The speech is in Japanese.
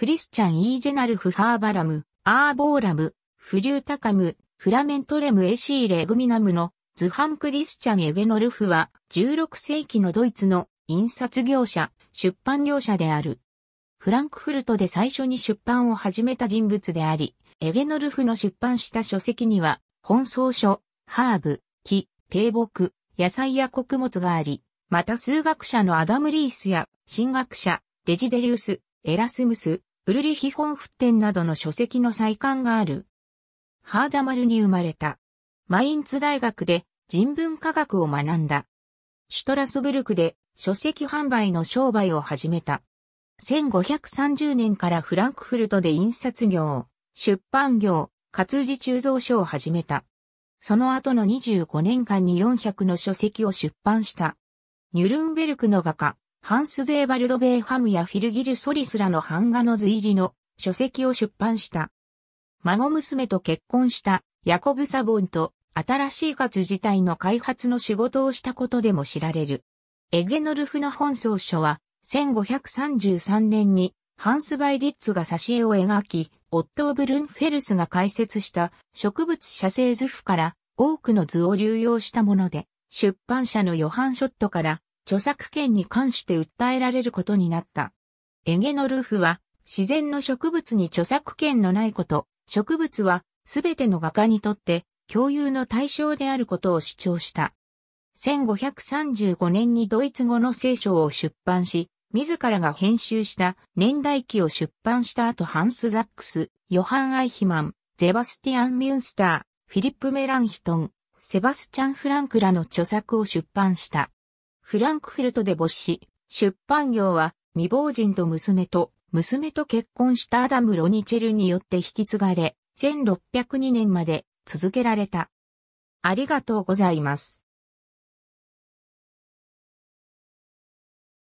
クリスチャン・イージェナルフ・ハーバラム、アーボーラム、フリュータカム、フラメントレム・エシーレ・グミナムのズハン・クリスチャン・エゲノルフは16世紀のドイツの印刷業者、出版業者である。フランクフルトで最初に出版を始めた人物であり、エゲノルフの出版した書籍には、本草書、ハーブ、木、低木、野菜や穀物があり、また数学者のアダム・リースや、神学者、デジデリウス、エラスムス、ウルリヒホンフッテンなどの書籍の再刊がある。ハーダマルに生まれた。マインツ大学で人文科学を学んだ。シュトラスブルクで書籍販売の商売を始めた。1530年からフランクフルトで印刷業、出版業、活字鋳造所を始めた。その後の25年間に400の書籍を出版した。ニュルンベルクの画家、ハンス・ゼーバルド・ベーハムやフィルギル・ソリスらの版画の図入りの書籍を出版した。孫娘と結婚したヤコブ・サボンと新しい活字体の開発の仕事をしたことでも知られる。エゲノルフの本草書は1533年にハンス・バイディッツが挿絵を描き、オットー・ブルンフェルスが解説した植物写生図譜から多くの図を流用したもので、出版社のヨハン・ショットから著作権に関して訴えられることになった。エゲノルフは自然の植物に著作権のないこと、植物はすべての画家にとって共有の対象であることを主張した。1535年にドイツ語の聖書を出版し、自らが編集した年代記を出版した後ハンス・ザックス、ヨハン・アイヒマン、ゼバスティアン・ミュンスター、フィリップ・メランヒトン、セバスチャン・フランクらの著作を出版した。フランクフルトで没し、出版業は未亡人と娘と娘と結婚したアダム・ロニチェルによって引き継がれ、1602年まで続けられた。ありがとうございます。